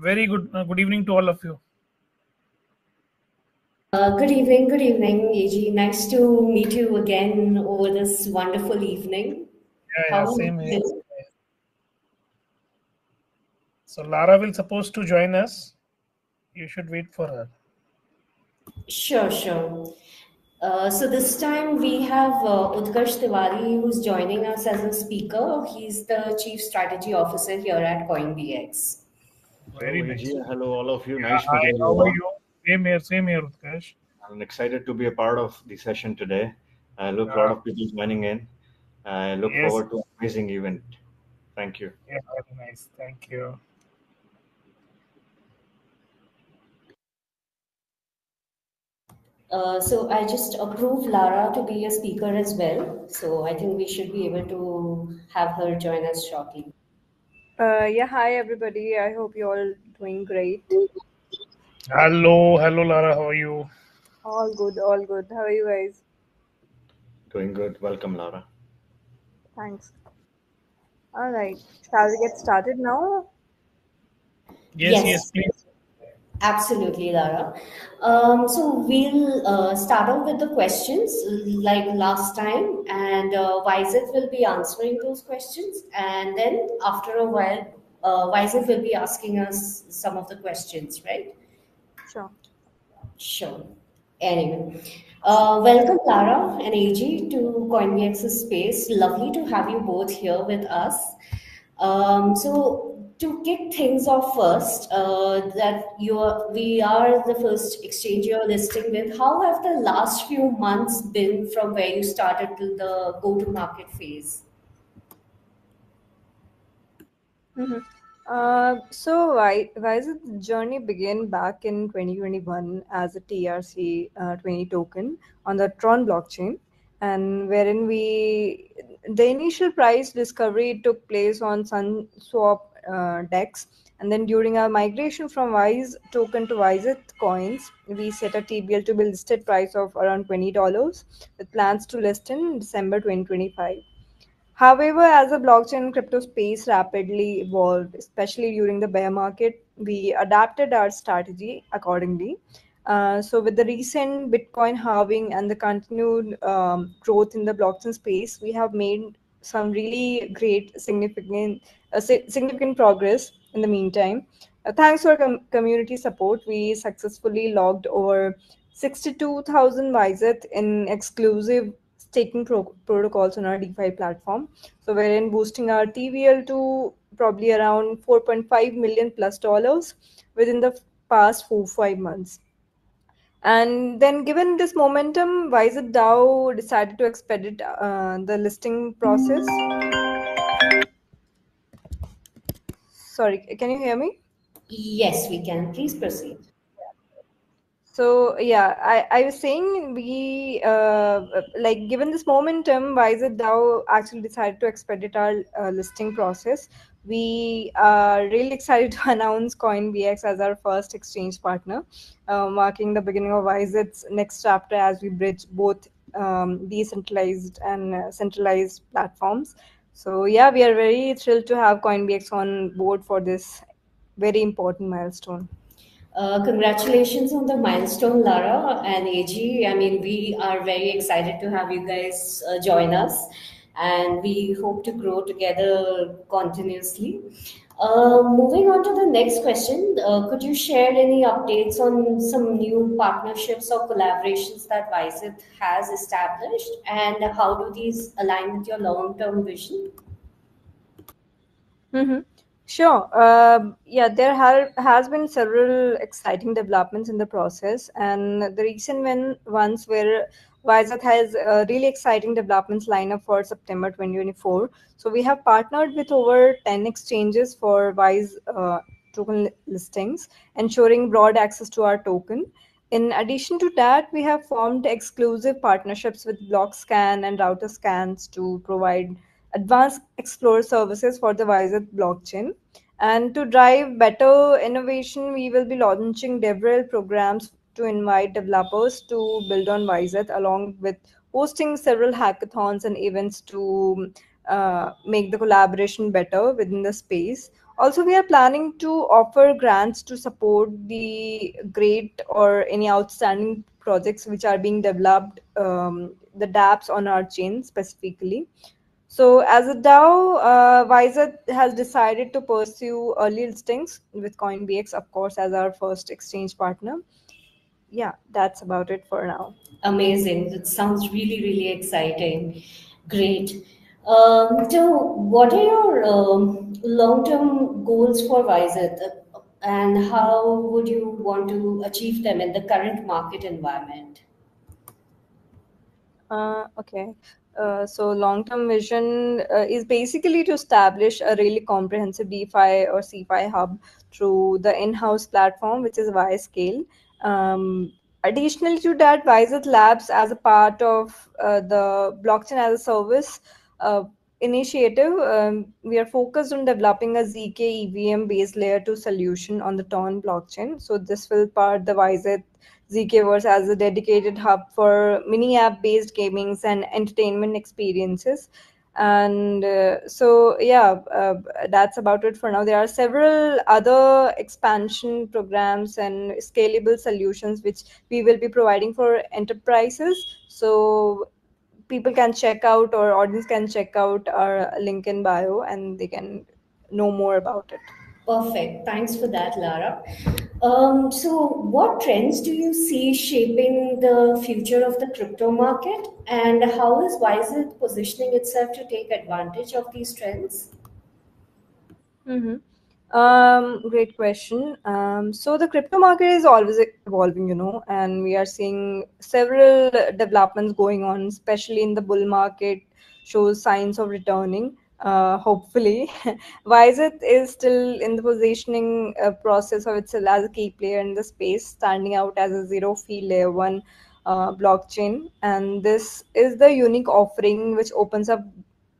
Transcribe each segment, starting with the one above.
Very good. Uh, good evening to all of you. Uh, good evening, good evening, AG. Nice to meet you again over this wonderful evening. Yeah, yeah same here. So Lara will supposed to join us. You should wait for her. Sure, sure. Uh, so this time we have uh, Utkarsh Tiwari who's joining us as a speaker. He's the Chief Strategy Officer here at KoinBX. Very hello, nice. AG. Hello, all of you. Yeah, Nice to hi, get you. how are you? Same here, same here, Utkarsh. I'm excited to be a part of the session today. I look a lot of people joining in. I look Yes. forward to an amazing event. Thank you. Yeah, very nice. Thank you. Uh, so I just approved Lara to be a speaker as well. So I think we should be able to have her join us shortly. Uh, yeah, hi everybody. I hope you're all doing great. Hello, hello, Lara. How are you? All good, all good. How are you guys? Doing good. Welcome, Lara. Thanks. All right. Shall we get started now? Yes, Yes. yes, please. Absolutely, Lara. Um, so we'll uh, start off with the questions like last time, and uh, Vizit will be answering those questions. And then after a while, uh, Vizit will be asking us some of the questions, right? Sure. Sure. Anyway, uh, welcome Lara and AG to KoinBX's space. Lovely to have you both here with us. Um, so to kick things off first, uh, that you are, we are the first exchange you're listing with. How have the last few months been from where you started to the go-to-market phase? Mhm. Uh, so why why it the journey begin back in 2021 as a TRC uh, 20 token on the Tron blockchain, and wherein we the initial price discovery took place on SunSwap uh, DEX, and then during our migration from Wise token to WYZth coins, we set a TBL to be listed price of around twenty dollars, with plans to list in December 2025. However, as the blockchain crypto space rapidly evolved, especially during the bear market, we adapted our strategy accordingly. Uh, so, with the recent Bitcoin halving and the continued um, growth in the blockchain space, we have made some really great, significant, uh, si- significant progress in the meantime. Uh, thanks to our com- community support, we successfully logged over 62,000 WYZth in exclusive staking pro- protocols on our DeFi platform. So we're in boosting our TVL to probably around 4.5 million plus dollars within the past four five months. And then, given this momentum, WYZth DAO decided to expedite uh, the listing process. Sorry, can you hear me? Yes, we can. Please proceed. So yeah, I, I was saying we uh, like given this momentum, WYZth DAO actually decided to expedite our uh, listing process? We are really excited to announce KoinBX as our first exchange partner, uh, marking the beginning of WYZth's next chapter as we bridge both um, decentralized and uh, centralized platforms. So yeah, we are very thrilled to have KoinBX on board for this very important milestone. Uh, congratulations on the milestone, Lara and AG. I mean, we are very excited to have you guys uh, join us, and we hope to grow together continuously. Uh, moving on to the next question, uh, could you share any updates on some new partnerships or collaborations that WYZth has established, and how do these align with your long-term vision? Mm-hmm. Sure. Um, yeah, there have, has been several exciting developments in the process, and the recent one, ones where WYZth has uh, really exciting developments lined up for September 2024. So we have partnered with over 10 exchanges for Wise uh, token listings, ensuring broad access to our token. In addition to that, we have formed exclusive partnerships with BlockScan and Router Scans to provide advanced Explorer services for the WYZth blockchain. And to drive better innovation, we will be launching DevRel programs to invite developers to build on WYZth, along with hosting several hackathons and events to uh, make the collaboration better within the space. also, we are planning to offer grants to support the great or any outstanding projects which are being developed, um, the dApps on our chain specifically. So, as a DAO, uh, has decided to pursue early listings with KoinBX, of course, as our first exchange partner. Yeah, that's about it for now. Amazing. That sounds really, really exciting. Great. Um, so, what are your um, long-term goals for WYZth, uh, and how would you want to achieve them in the current market environment? Uh, okay. Uh, so long-term vision uh, is basically to establish a really comprehensive DeFi or CeFi hub through the in-house platform, which is WYScale. Um, additionally to that, WYZth Labs, as a part of uh, the blockchain as a service uh, initiative, um, we are focused on developing a ZK EVM based layer 2 solution on the Tron blockchain. So this will part the WYZth ZKverse as a dedicated hub for mini app based gamings and entertainment experiences. And uh, so, yeah, uh, that's about it for now. There are several other expansion programs and scalable solutions which we will be providing for enterprises. So, people can check out or audience can check out our link in bio and they can know more about it. Perfect. Thanks for that, Lara. Um, so, what trends do you see shaping the future of the crypto market, and how is WYZth positioning itself to take advantage of these trends? Mm-hmm. Um, great question. Um, so the crypto market is always evolving, you know, and we are seeing several developments going on, especially in the bull market, shows signs of returning. Uh, hopefully, WYZth is still in the positioning uh, process of itself as a key player in the space, standing out as a zero fee layer one uh, blockchain. And this is the unique offering which opens up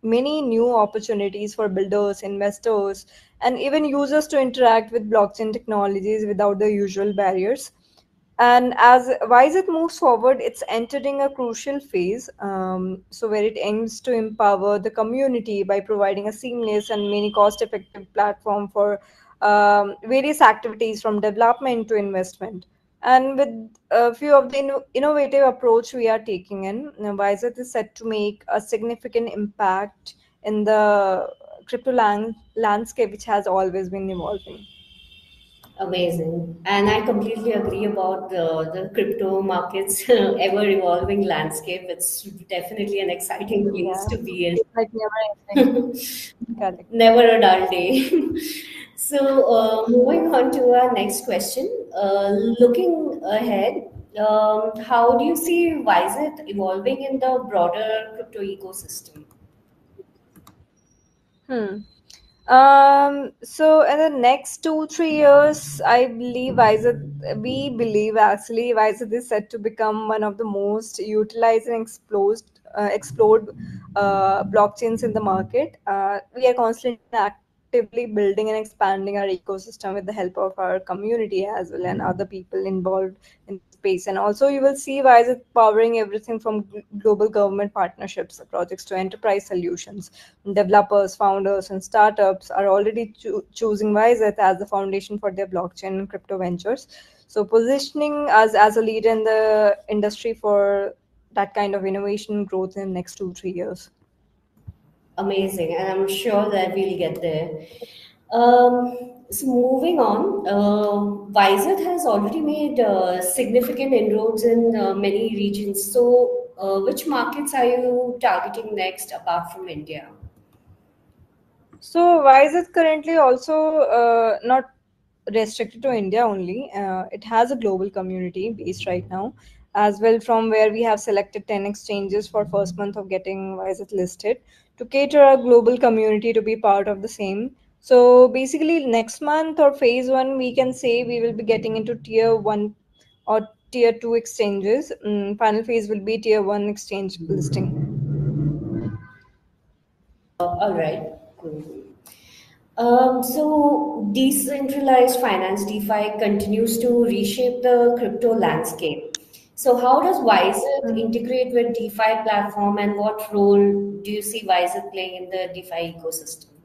many new opportunities for builders, investors, and even users to interact with blockchain technologies without the usual barriers. And as WYZth moves forward, it's entering a crucial phase. Um, so, where it aims to empower the community by providing a seamless and many cost effective platform for um, various activities from development to investment. And with a few of the inno- innovative approach we are taking in, WYZth is set to make a significant impact in the crypto lang- landscape, which has always been evolving. Amazing. And I completely agree about the, the crypto markets ever evolving landscape. It's definitely an exciting place Yeah, to be in. like never Never a dull day. so, uh, moving on to our next question. Uh, looking ahead, um, how do you see WYZth evolving in the broader crypto ecosystem? Hmm. Um, so in the next two, three years, I believe we believe actually WYZth is set to become one of the most utilized and explored, uh, explored uh, blockchains in the market. Uh, we are constantly actively building and expanding our ecosystem with the help of our community as well and other people involved in space. And also, you will see WYZth powering everything from global government partnerships, projects to enterprise solutions developers, founders, and startups are already choo- choosing WYZth as the foundation for their blockchain and crypto ventures. So, positioning us as a leader in the industry for that kind of innovation growth in the next two, three years. Amazing, and I'm sure that we'll get there. Um, so moving on, uh, WYZth has already made uh, significant inroads in uh, many regions. So, uh, which markets are you targeting next apart from India? So, WYZth currently also uh, not restricted to India only. Uh, it has a global community based right now, as well from where we have selected 10 exchanges for first month of getting WYZth listed to cater our global community to be part of the same. So basically, next month or phase one, we can say we will be getting into tier one or tier two exchanges. Mm, final phase will be tier one exchange listing. Uh, all right. Um, so decentralized finance DeFi continues to reshape the crypto landscape. So how does Mhm. integrate with DeFi platform and what role do you see WYZth playing in the DeFi ecosystem?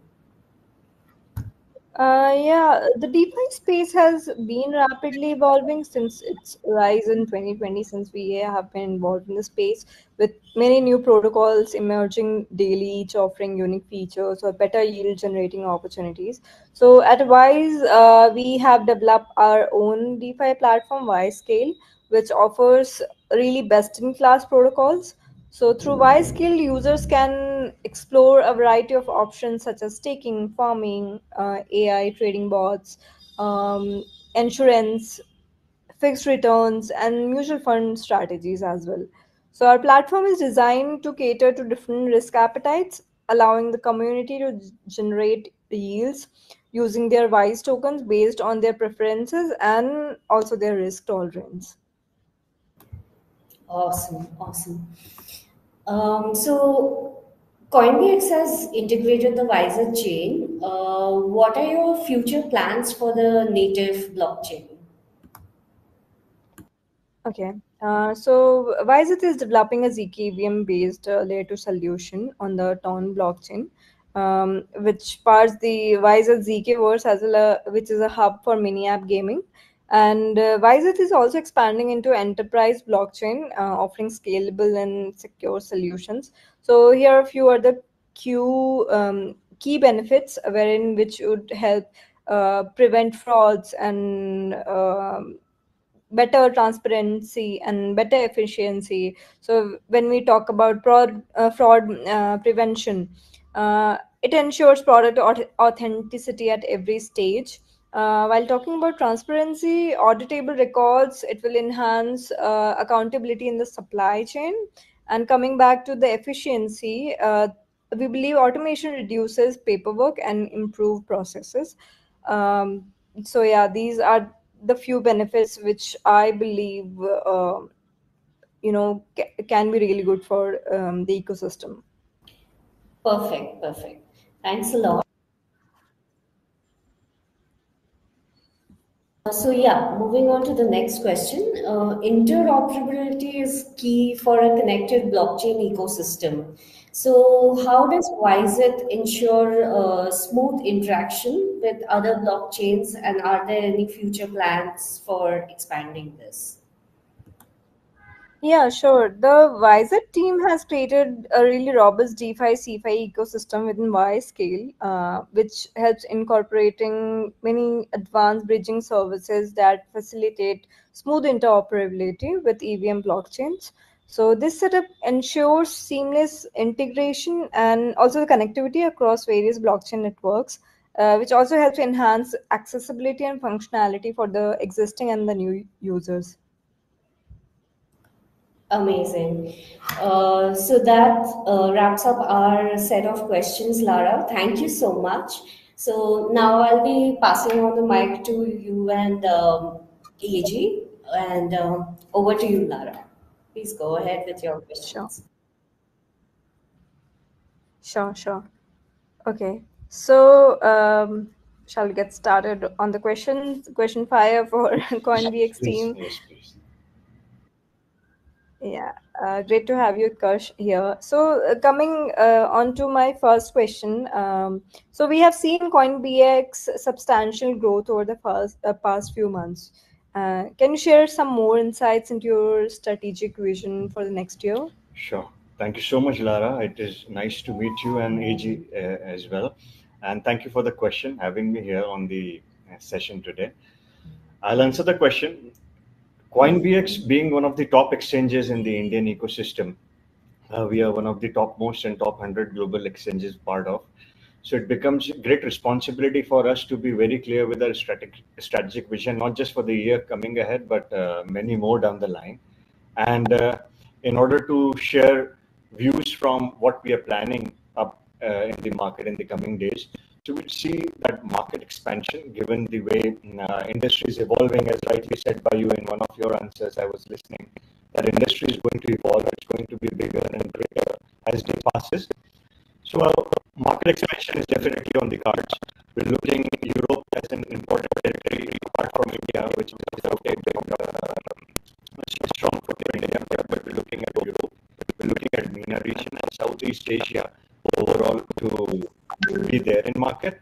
Uh, yeah, the DeFi space has been rapidly evolving since its rise in 2020, since we have been involved in the space with many new protocols emerging daily, each offering unique features or better yield generating opportunities. So at Wise, uh, we have developed our own DeFi platform, WYScale, which offers really best in class protocols. So through WYScale, users can explore a variety of options such as staking, farming, uh, AI, trading bots, um, insurance, fixed returns, and mutual fund strategies as well. So our platform is designed to cater to different risk appetites, allowing the community to generate yields using their Wise tokens based on their preferences and also their risk tolerance. Awesome, awesome. Um, so KoinBX has integrated the WYZth chain. Uh, what are your future plans for the native blockchain? Okay. Uh, so WYZth is developing a zkEVM based uh, layer 2 solution on the Ton blockchain, um, which powers the WYZth zkVerse as well, uh, which is a hub for mini app gaming. And uh, WYZth is also expanding into enterprise blockchain, uh, offering scalable and secure solutions. So here are a few other key, um, key benefits wherein which would help uh, prevent frauds and um, better transparency and better efficiency. So when we talk about fraud, uh, fraud uh, prevention, uh, it ensures product authenticity at every stage. Uh, while talking about transparency, auditable records, it will enhance uh, accountability in the supply chain. And coming back to the efficiency, uh, we believe automation reduces paperwork and improve processes. Um, so yeah, these are the few benefits which I believe uh, you know ca- can be really good for um, the ecosystem. Perfect, perfect. Thanks a lot. So yeah, moving on to the next question. Uh, interoperability is key for a connected blockchain ecosystem. So how does WYZth ensure uh, smooth interaction with other blockchains, and are there any future plans for expanding this? Yeah, sure. The WYZth team has created a really robust DeFi CeFi ecosystem within WYScale, uh, which helps incorporating many advanced bridging services that facilitate smooth interoperability with EVM blockchains. So this setup ensures seamless integration and also the connectivity across various blockchain networks, uh, which also helps enhance accessibility and functionality for the existing and the new users. Amazing. Uh, so that uh, wraps up our set of questions, Lara. Thank you so much. So now I'll be passing on the mic to you and um, AG, and um, over to you, Lara. Please go ahead with your Sure. questions. Sure, sure. Okay. So, um, shall we get started on the questions? Question five for KoinBX team. yes, please. Yeah, uh, great to have you, Karsh, here. So, uh, coming uh, on to my first question. Um, so, we have seen KoinBX substantial growth over the past, uh, past few months. Uh, can you share some more insights into your strategic vision for the next year? Sure. Thank you so much, Lara. It is nice to meet you and AG uh, as well. And thank you for the question, having me here on the session today. I'll answer the question. KoinBX being one of the top exchanges in the Indian ecosystem, uh, we are one of the top most and top 100 global exchanges part of. So it becomes great responsibility for us to be very clear with our strategic, strategic vision, not just for the year coming ahead, but uh, many more down the line. And uh, in order to share views from what we are planning up uh, in the market in the coming days, so we see that market expansion, given the way uh, industry is evolving, as rightly said by you in one of your answers, I was listening, that industry is going to evolve, it's going to be bigger and greater as day passes. So our market expansion is definitely on the cards. We're looking Europe as an important territory apart from India, which is a big, uh, strong footprint in India, but we're looking at Europe. We're looking at MENA region and Southeast Asia overall to be there in market.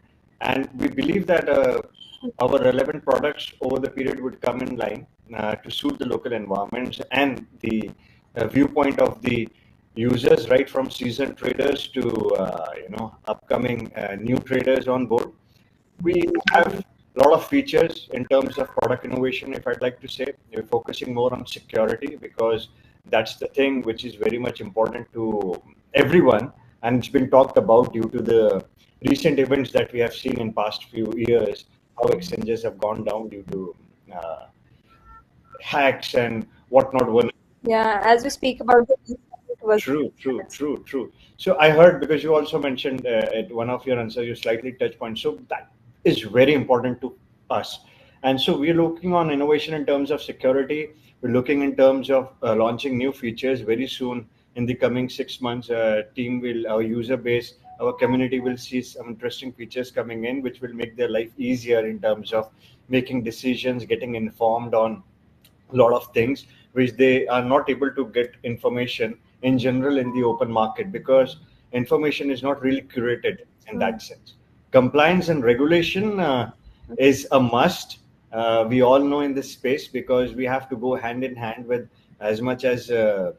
and we believe that uh, our relevant products over the period would come in line uh, to suit the local environments and the uh, viewpoint of the users, right from seasoned traders to you know upcoming new traders on board. We have a lot of features in terms of product innovation. If I'd like to say, we're focusing more on security because that's the thing which is very much important to everyone, and it's been talked about due to the recent events that we have seen in past few years. How exchanges have gone down due to uh, hacks and whatnot. Yeah, as we speak about the was true, true, true, true. So I heard because you also mentioned uh, at one of your answers, you slightly touch point. So that is very important to us, and so we're looking on innovation in terms of security. We're looking in terms of uh, launching new features very soon in the coming six months. Uh, team will our user base, our community will see some interesting features coming in, which will make their life easier in terms of making decisions, getting informed on a lot of things which they are not able to get information in general in the open market because information is not really curated in that sense. Compliance and regulation uh, is a must. Uh, we all know in this space because we have to go hand in hand with as much as uh,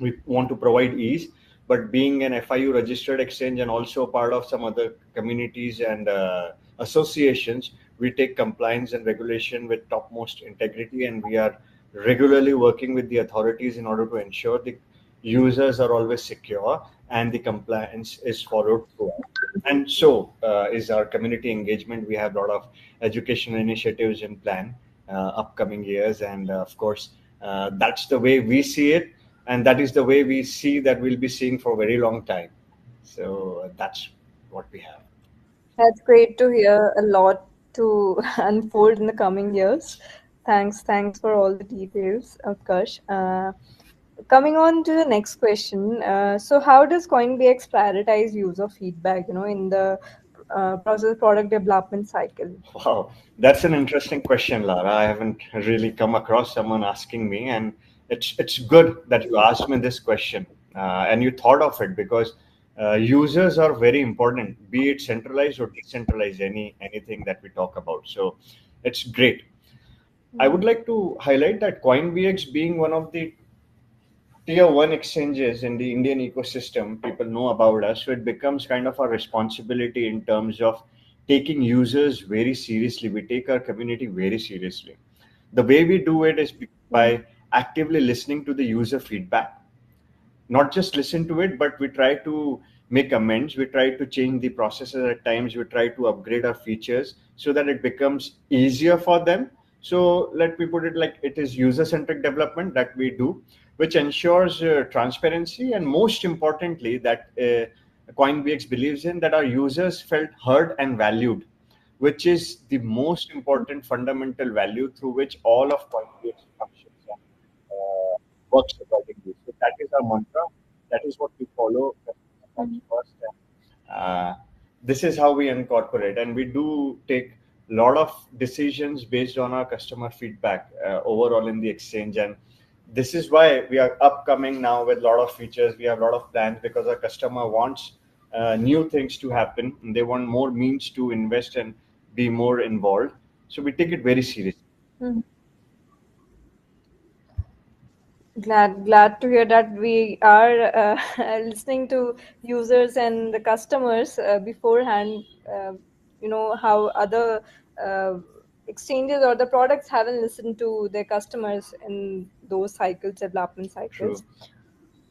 we want to provide ease. But being an FIU registered exchange and also part of some other communities and uh, associations, we take compliance and regulation with topmost integrity and we are regularly working with the authorities in order to ensure the users are always secure and the compliance is followed through. And so uh, is our community engagement. We have a lot of educational initiatives in plan uh, upcoming years, and uh, of course, uh, that's the way we see it, and that is the way we see that we'll be seeing for a very long time. So that's what we have. That's great to hear. A lot to unfold in the coming years. Thanks, thanks for all the details, Utkarsh. Uh, coming on to the next question uh, so how does KoinBX prioritize user feedback you know in the uh, process product development cycle wow that's an interesting question lara i haven't really come across someone asking me and it's it's good that you asked me this question uh, and you thought of it because uh, users are very important be it centralized or decentralized any anything that we talk about so it's great I would like to highlight that KoinBX being one of the tier one exchanges in the Indian ecosystem, people know about us. So it becomes kind of a responsibility in terms of taking users very seriously. We take our community very seriously. The way we do it is by actively listening to the user feedback. Not just listen to it, but we try to make amends. We try to change the processes at times. We try to upgrade our features so that it becomes easier for them. So let me put it like it is user centric development that we do which ensures uh, transparency and most importantly that uh, KoinBX believes in that our users felt heard and valued which is the most important fundamental value through which all of KoinBX uh, works accordingly so that is our mantra that is what we follow first and, uh, this is how we incorporate and we do take a lot of decisions based on our customer feedback uh, overall in the exchange and this is why we are upcoming now with a lot of features. We have a lot of plans because our customer wants uh, new things to happen. They want more means to invest and be more involved. So we take it very seriously. Mm-hmm. Glad, glad to hear that we are uh, listening to users and the customers uh, beforehand. Uh, you know how other uh, exchanges or the products haven't listened to their customers in those cycles, development cycles. True.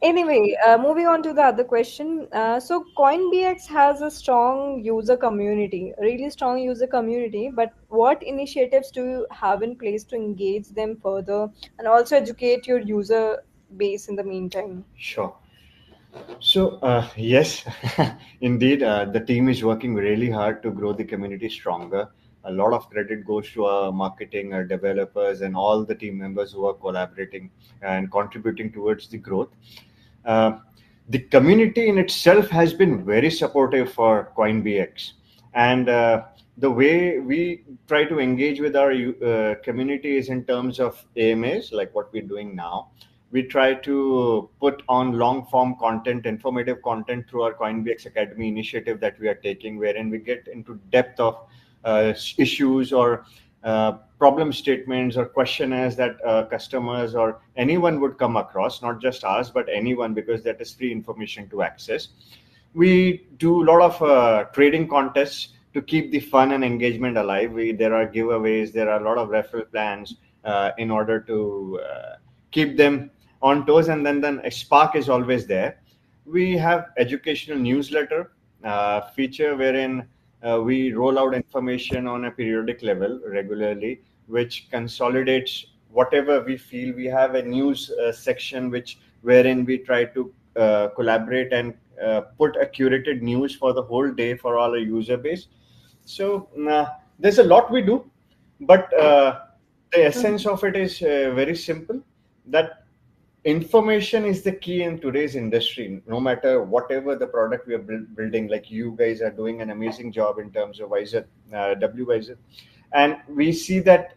Anyway, uh, moving on to the other question. Uh, so, KoinBX has a strong user community, really strong user community. But what initiatives do you have in place to engage them further and also educate your user base in the meantime? Sure. So, uh, yes, indeed, uh, the team is working really hard to grow the community stronger a lot of credit goes to our marketing, our developers, and all the team members who are collaborating and contributing towards the growth. Uh, the community in itself has been very supportive for KoinBX, and uh, the way we try to engage with our uh, community is in terms of AMAs, like what we're doing now. we try to put on long form content, informative content through our KoinBX Academy initiative that we are taking, wherein we get into depth of uh, issues or uh, problem statements or questionnaires that uh, customers or anyone would come across, not just us, but anyone, because that is free information to access. We do a lot of uh, trading contests to keep the fun and engagement alive. We, there are giveaways, there are a lot of referral plans uh, in order to uh, keep them on toes, and then then a spark is always there. We have educational newsletter uh, feature wherein uh, we roll out information on a periodic level regularly, which consolidates whatever we feel. We have a news uh, section which wherein we try to uh, collaborate and uh, put a curated news for the whole day for all our user base. So there's a lot we do, but uh, the essence of it is uh, very simple. That information is the key in today's industry no matter whatever the product we are building like you guys are doing an amazing job in terms of WYZth, uh, WWisr and we see that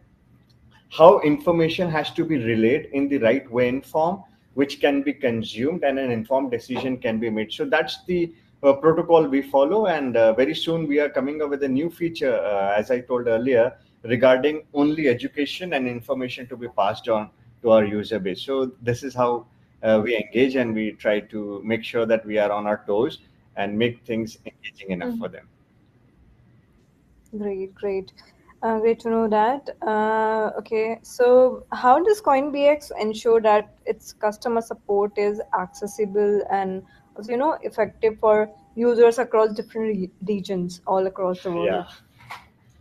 how information has to be relayed in the right way and form which can be consumed and an informed decision can be made so that's the uh, protocol we follow and uh, very soon we are coming up with a new feature uh, as i told earlier regarding only education and information to be passed on to our user base. So this is how uh, we engage and we try to make sure that we are on our toes and make things engaging enough mm-hmm. for them. Great, great. Uh, great to know that. Uh, okay, so how does KoinBX ensure that its customer support is accessible and you know effective for users across different re- regions all across the world? Yeah.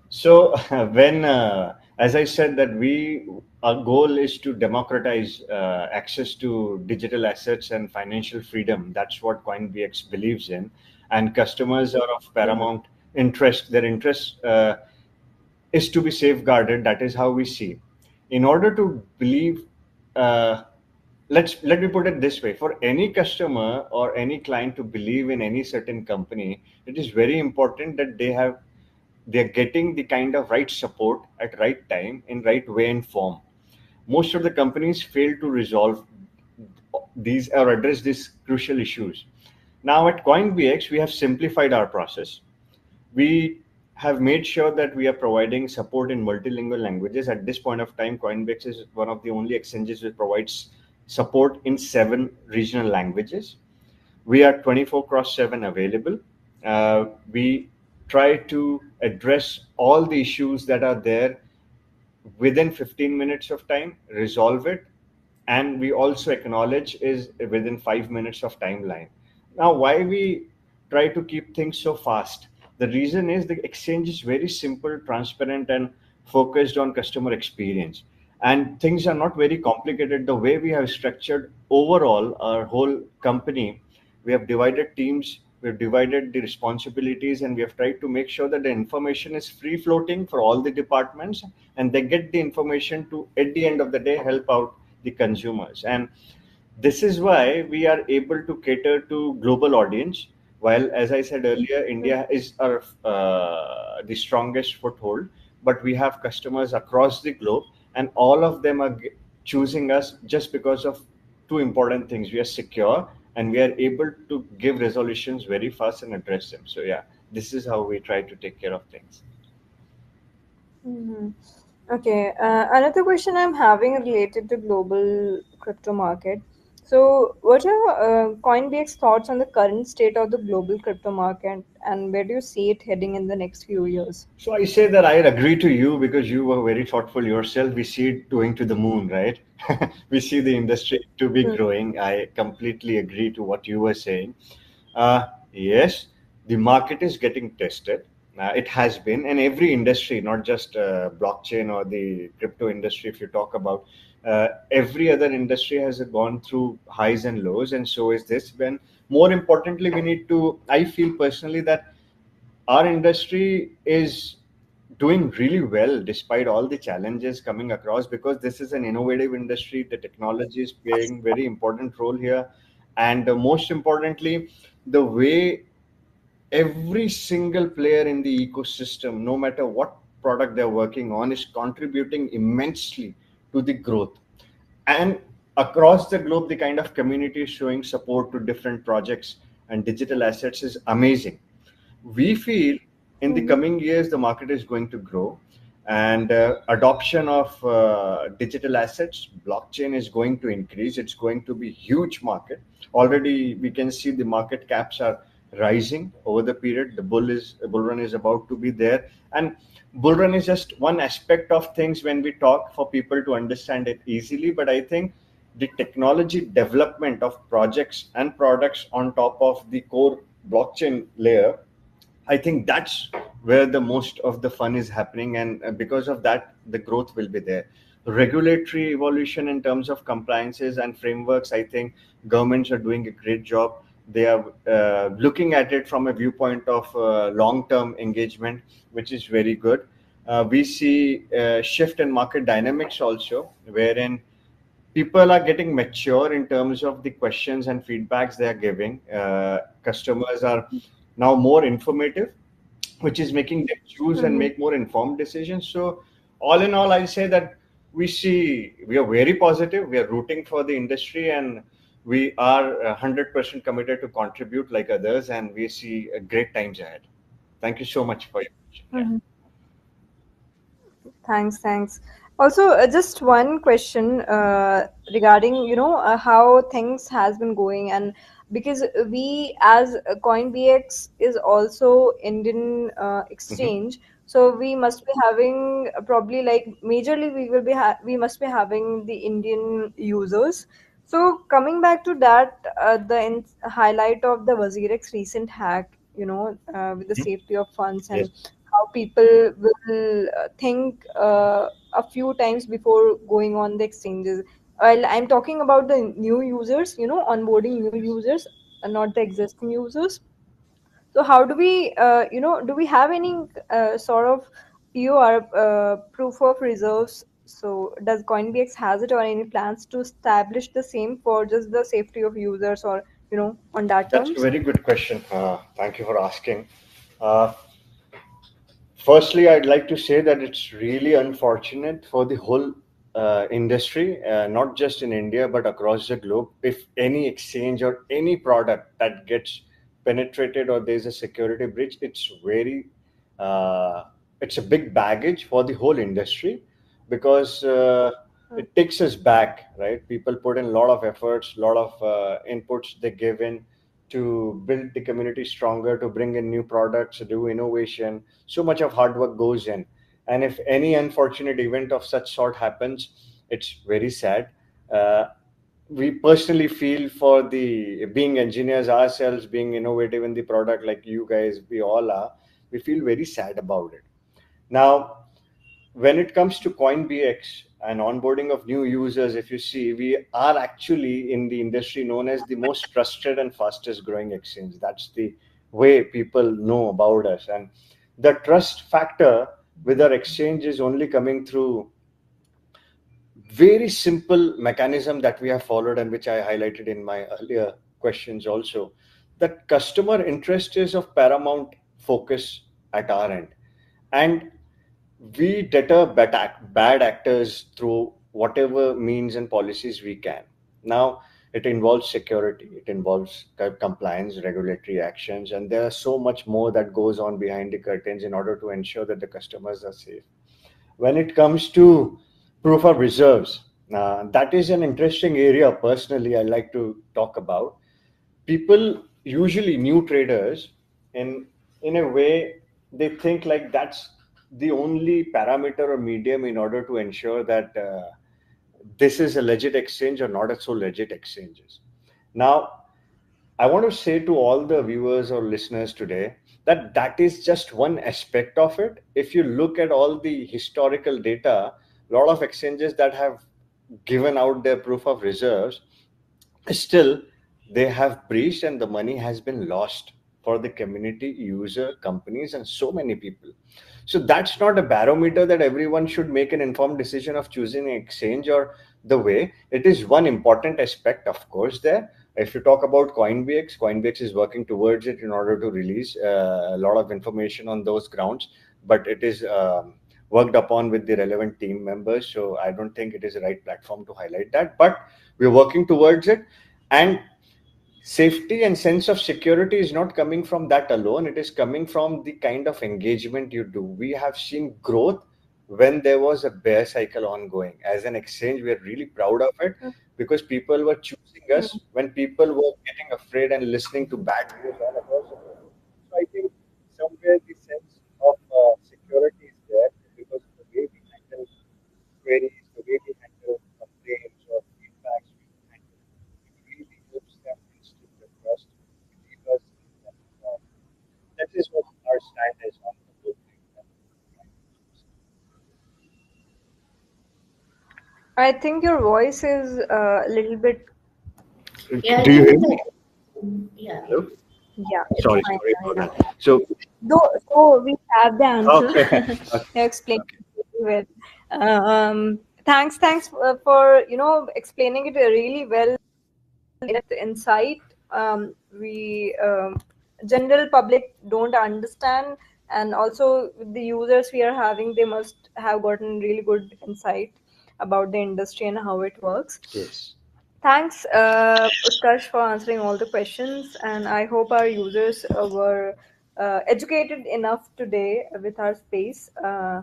So when uh, as I said, that we our goal is to democratize uh, access to digital assets and financial freedom. That's what KoinBX believes in, and customers are of paramount interest. Their interest uh, is to be safeguarded. That is how we see. In order to believe, uh, let's let me put it this way: for any customer or any client to believe in any certain company, it is very important that they have they're getting the kind of right support at right time in right way and form most of the companies fail to resolve these or address these crucial issues now at KoinBX we have simplified our process we have made sure that we are providing support in multilingual languages. At this point of time KoinBX is one of the only exchanges which provides support in seven regional languages. We are 24 cross 7 available. Uh, we try to address all the issues that are there within 15 minutes of time resolve it and we also acknowledge is within 5 minutes of timeline. Now why we try to keep things so fast the reason is the exchange is very simple transparent and focused on customer experience. And things are not very complicated. The way we have structured overall our whole company we have divided teams we've divided the responsibilities and we have tried to make sure that the information is free floating for all the departments and they get the information to at the end of the day help out the consumers. And this is why we are able to cater to global audience while as i said earlier india is our uh, the strongest foothold but we have customers across the globe and all of them are choosing us just because of two important things. We are secure and we are able to give resolutions very fast and address them. So yeah this is how we try to take care of things. Mm-hmm. okay uh, another question i'm having related to global crypto market so, what are uh, KoinBX thoughts on the current state of the global crypto market, and where do you see it heading in the next few years? So, I say that I agree to you because you were very thoughtful yourself. We see it going to the moon, right? we see the industry to be mm-hmm. growing. I completely agree to what you were saying. Uh, yes, the market is getting tested. Uh, it has been, and every industry, not just uh, blockchain or the crypto industry, if you talk about uh, every other industry has gone through highs and lows and so is this. When more importantly we need to i feel personally that our industry is doing really well despite all the challenges coming across because this is an innovative industry. The technology is playing very important role here. And uh, most importantly the way every single player in the ecosystem no matter what product they're working on is contributing immensely to the growth and across the globe, the kind of community showing support to different projects and digital assets is amazing. We feel in the Mhm. coming years, the market is going to grow and uh, adoption of uh, digital assets, blockchain is going to increase. It's going to be huge market. Already we can see the market caps are rising over the period. The bull is bull run is about to be there. And bull run is just one aspect of things when we talk for people to understand it easily. But I think the technology development of projects and products on top of the core blockchain layer i think that's where the most of the fun is happening and uh, because of that the growth will be there regulatory evolution in terms of compliances and frameworks i think governments are doing a great job they are uh, looking at it from a viewpoint of uh, long term engagement which is very good uh, we see a shift in market dynamics also wherein people are getting mature in terms of the questions and feedbacks they are giving. Uh, customers are now more informative, which is making them choose and Mhm. make more informed decisions. So, all in all, I say that we see we are very positive. We are rooting for the industry, and we are uh, hundred percent committed to contribute like others, and we see uh, great times ahead. Thank you so much for your question. Yeah. Mhm. Thanks, thanks. Also, uh, just one question uh, regarding, you know, uh, how things has been going, and because we as uh, KoinBX is also Indian uh, exchange, so we must be having uh, probably like majorly we will be ha we must be having the Indian users. So coming back to that, uh, the in highlight of the WazirX recent hack, you know, uh, with the Mhm. safety of funds and Yes. how people will uh, think uh, a few times before going on the exchanges. Well, I'm talking about the new users, you know, onboarding new users, and not the existing users. So how do we, uh, you know, do we have any uh, sort of POR, uh, proof of reserves? So does KoinBX has it or any plans to establish the same for just the safety of users or, you know, on that That's a very good question. Uh, thank you for asking. Uh, firstly, I'd like to say that it's really unfortunate for the whole uh, industry, uh, not just in India, but across the globe. If any exchange or any product that gets penetrated or there's a security breach, it's very, uh, it's a big baggage for the whole industry because uh, it takes us back, right? People put in a lot of efforts, a lot of uh, inputs they give in to build the community stronger, to bring in new products, to do innovation. So much of hard work goes in. And if any unfortunate event of such sort happens, it's very sad. Uh, we personally feel for the being engineers ourselves, being innovative in the product like you guys, we all are, we feel very sad about it. Now, when it comes to KoinBX and onboarding of new users, if you see, we are actually in the industry known as the most trusted and fastest growing exchange. That's the way people know about us. And the trust factor with our exchange is only coming through very simple mechanism that we have followed and which I highlighted in my earlier questions also. That customer interest is of paramount focus at our end. And we deter bad, act, bad actors through whatever means and policies we can. Now, it involves security, it involves co- compliance, regulatory actions, and there are so much more that goes on behind the curtains in order to ensure that the customers are safe. When it comes to proof of reserves, uh, that is an interesting area personally I like to talk about. People, usually new traders, in in a way, they think like that's the only parameter or medium in order to ensure that uh, this is a legit exchange or not a so legit exchanges. Now, I want to say to all the viewers or listeners today that that is just one aspect of it. If you look at all the historical data, a lot of exchanges that have given out their proof of reserves, still they have breached and the money has been lost for the community, user, companies, and so many people. So that's not a barometer that everyone should make an informed decision of choosing an exchange or the way. It is one important aspect, of course, there. If you talk about KoinBX, KoinBX is working towards it in order to release uh, a lot of information on those grounds, but it is um, worked upon with the relevant team members. So I don't think it is the right platform to highlight that, but we're working towards it. And safety and sense of security is not coming from that alone. It is coming from the kind of engagement you do. We have seen growth when there was a bear cycle ongoing. As an exchange, we are really proud of it because people were choosing us when people were getting afraid and listening to bad news all across the world. So I think somewhere the sense of uh, security is there because of the way we handle queries, the way we handle complaints or feedbacks we handle. It really helps them instill the trust, leave us in that. Uh, that is what our stand is on the whole thing. I think your voice is uh, a little bit, Yeah, Do you hear me? Yeah. Hello? yeah, Sorry, fine sorry right about that. So, Though, so we have the answer. okay. You explained it really well. Um, thanks, thanks uh, for you know explaining it really well. The insight um, we um, general public don't understand, and also the users we are having, they must have gotten really good insight about the industry and how it works. yes. Thanks, uh, Utkarsh, for answering all the questions, and I hope our users uh, were uh, educated enough today with our space. Uh,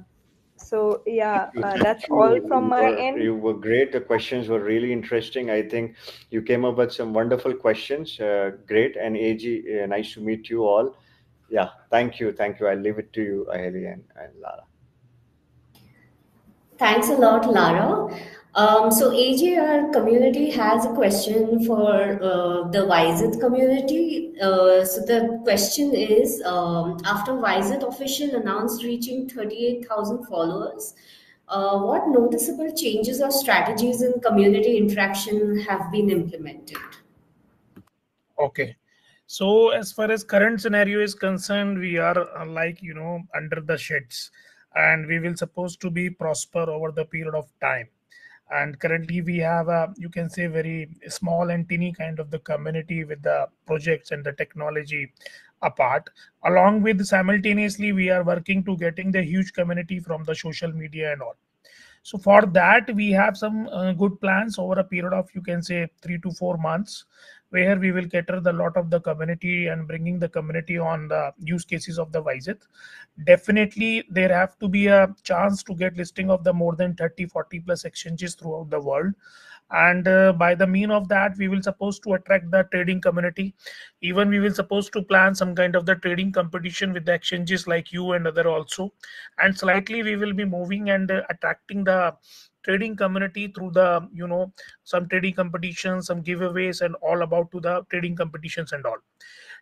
so yeah, uh, that's all from my were- end. You were great. The questions were really interesting. I think you came up with some wonderful questions. Uh, great. And AG, uh, nice to meet you all. Yeah, thank you. Thank you. I'll leave it to you, Aheli and, and Lara. Thanks a lot, Lara. Um, so AJR community has a question for uh, the WYZth community. Uh, so the question is, um, after WYZth official announced reaching 38,000 followers, uh, what noticeable changes or strategies in community interaction have been implemented? Okay. So as far as current scenario is concerned, we are uh, like you know under the sheds, and we will supposed to be prosper over the period of time. And currently we have a you can say very small and teeny kind of the community with the projects and the technology apart. Along with simultaneously we are working to getting the huge community from the social media and all. So for that we have some uh, good plans over a period of you can say three to four months where we will cater the lot of the community and bringing the community on the use cases of the WYZth. Definitely, there have to be a chance to get listing of the more than 30, 40 plus exchanges throughout the world. And uh, by the mean of that, we will supposed to attract the trading community. Even we will supposed to plan some kind of the trading competition with the exchanges like you and other also. And slightly we will be moving and uh, attracting the trading community through the you know some trading competitions some giveaways and all about to the trading competitions and all.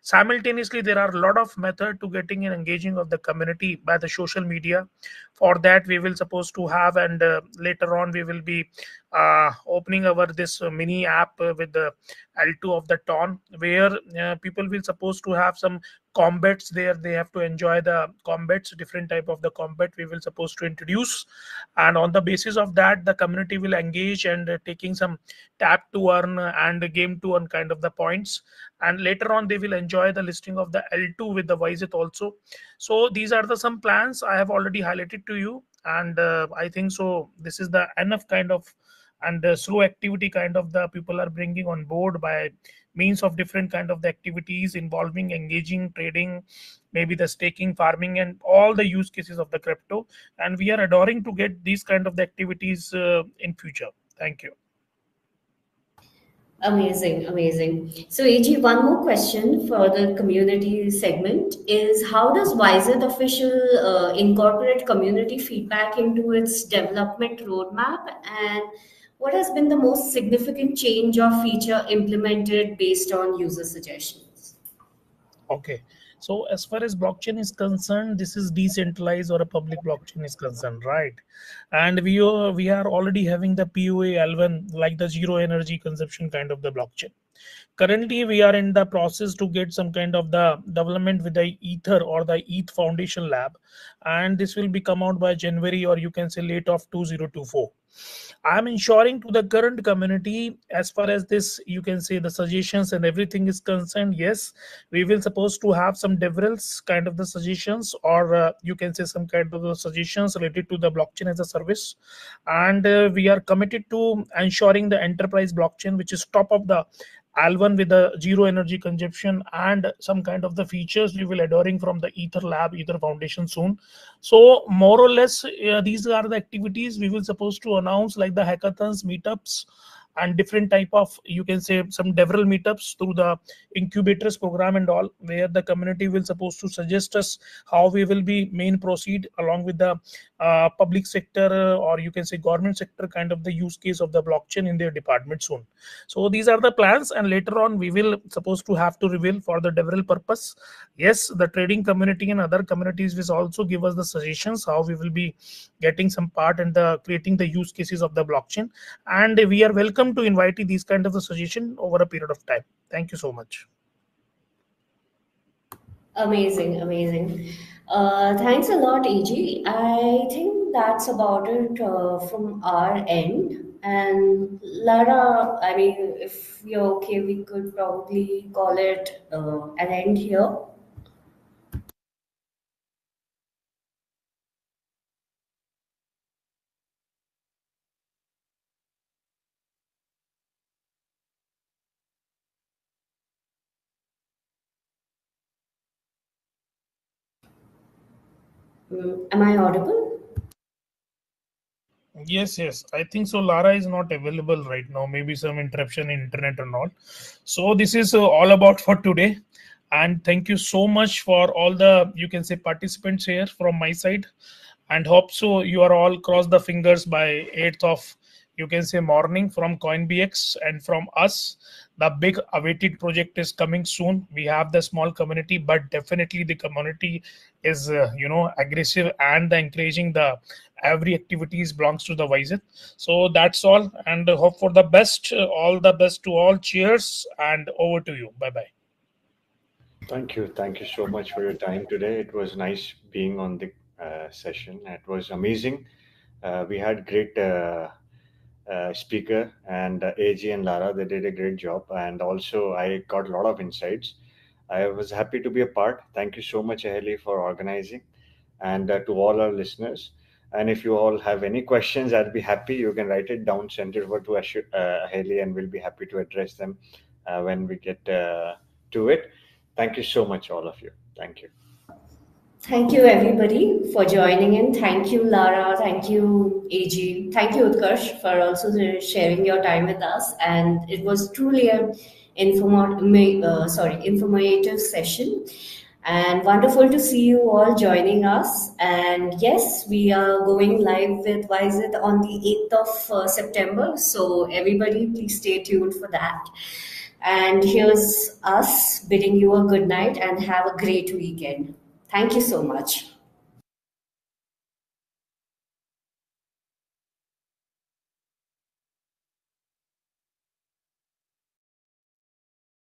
Simultaneously there are a lot of method to getting and engaging of the community by the social media. For that we will supposed to have and uh, later on we will be opening our this uh, mini app uh, with the l2 of the TON where uh, people will supposed to have some combats there. They have to enjoy the combats different type of the combat we will supposed to introduce. And on the basis of that the community will engage and uh, taking some tap to earn and game to earn kind of the points. And later on they will enjoy the listing of the l2 with the WYZth also. So these are the some plans i have already highlighted to you. And uh, i think so this is the enough kind of and uh, slow activity kind of the people are bringing on board by means of different kind of the activities involving engaging trading maybe the staking farming and all the use cases of the crypto. And we are adoring to get these kind of the activities uh, in future. Thank you. Amazing, amazing. So, AG, one more question for the community segment is how does WYZth official uh, incorporate community feedback into its development roadmap? And what has been the most significant change or feature implemented based on user suggestions? Okay. So as far as blockchain is concerned, this is decentralized or a public blockchain is concerned, right? And we are we are already having the POA L1 like the zero energy consumption kind of the blockchain. Currently, we are in the process to get some kind of the development with the Ether or the ETH Foundation Lab, and this will be come out by January or you can say late of 2024 I'm ensuring to the current community as far as this, you can say the suggestions and everything is concerned. Yes, we will supposed to have some devil's kind of the suggestions, or uh, you can say some kind of the suggestions related to the blockchain as a service. And uh, we are committed to ensuring the enterprise blockchain, which is top of the L1 with the zero energy consumption and some kind of the features we will adoring from the Ether Lab, Ether Foundation soon. So more or less, uh, these are the activities we will supposed to announce like the hackathons, meetups, and different type of you can say some devrel meetups through the incubators program and all where the community will supposed to suggest us how we will be main proceed along with the uh, public sector uh, or you can say government sector kind of the use case of the blockchain in their department soon. So these are the plans and later on we will supposed to have to reveal for the devrel purpose. Yes the trading community and other communities will also give us the suggestions how we will be getting some part in the creating the use cases of the blockchain. And we are welcome welcome to invite these kind of a suggestion over a period of time. Thank you so much. Amazing, amazing. Uh, thanks a lot, AG. I think that's about it uh, from our end. And Lara, I mean, if you're okay, we could probably call it uh, an end here. Am I audible? Yes, yes. I think so. Lara is not available right now. Maybe some interruption in internet or not. So this is uh, all about for today. And thank you so much for all the you can say participants here from my side. And hope so you are all cross the fingers by 8th of you can say morning from KoinBX and from us the big awaited project is coming soon. We have the small community but definitely the community is uh, you know aggressive and encouraging the every activities belongs to the WYZth. so that's all and hope for the best all the best to all. Cheers and over to you. Bye bye thank you. Thank you so much for your time today. It was nice being on the uh, session. It was amazing. Uh, we had great uh, speaker and uh, AG and Lara. They did a great job, and also I got a lot of insights. I was happy to be a part. Thank you so much, Aheli, for organizing, and uh, to all our listeners. And if you all have any questions, I'd be happy. You can write it down, send it over to uh, Haley, and we'll be happy to address them uh, when we get uh, to it. Thank you so much, all of you. Thank you. Thank you, everybody, for joining in. Thank you, Lara. Thank you, AG. Thank you, Utkarsh, for also sharing your time with us. And it was truly an inform- uh, sorry, informative session. And wonderful to see you all joining us. And yes, we are going live with WYZth on the 8th of uh, September. So, everybody, please stay tuned for that. And here's us bidding you a good night and have a great weekend. Thank you so much.